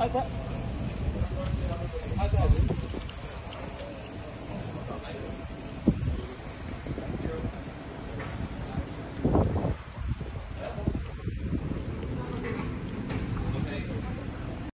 Hadi.